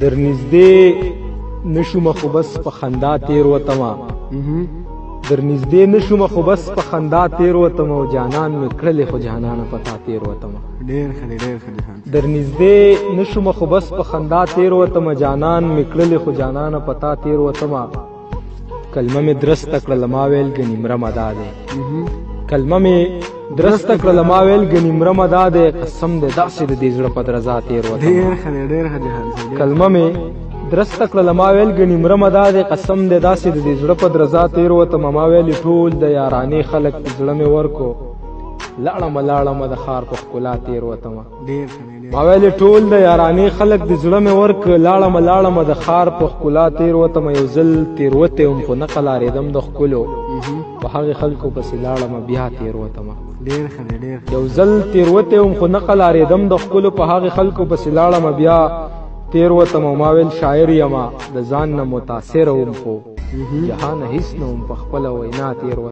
درنږدې نشوم خو بس په خندا تیر وتم درنږدې نشوم خو بس په خندا تیر وتم او جانان مې کړلې خو جانان په تا تیر وتم ډېر ښه ډېر ښه درنږدې نشوم خو بس په خندا تیر وتم جانان مې کړلې خو جانان په تا تیر وتم کلمه مې درسته کړله ما ویل ګنې مرمه دا دی کلمه مې درسته کړله ما ویل ګنې مرمه دا دی قسم دی داسې د دې زړه په درزا تېر وتم ډېر ښه دی ډېر ښه دی کلمه مې درسته کړله ما ویل ګنې مرمه دا دی قسم دی داسې د دې زړه په درزا تېر وتم ما ویل ټول د یارانې خلک په زړه مې ورکو لاړم لاړم د ښار په ښکلا تېر وتم ډیر ښه ما ویل ټول د یارانې خلک د زړه مې ورک لاړه ملاړه مې د خار په خلا تیر وته مې یو ځل تیر وته هم خو نه قلارې دم د خکلو په هغه خلکو پسې لاړه مې بیا تیر وته مې ډیر ښه ډیر یو ځل تیر وته هم خو نه قلارې دم د خکلو په هغه خلکو پسې لاړه مې بیا تیر وته مې ما ویل شاعر یما د ځان نه متاثر وم خو جهان هیڅ نه وم په خپل وینا تیر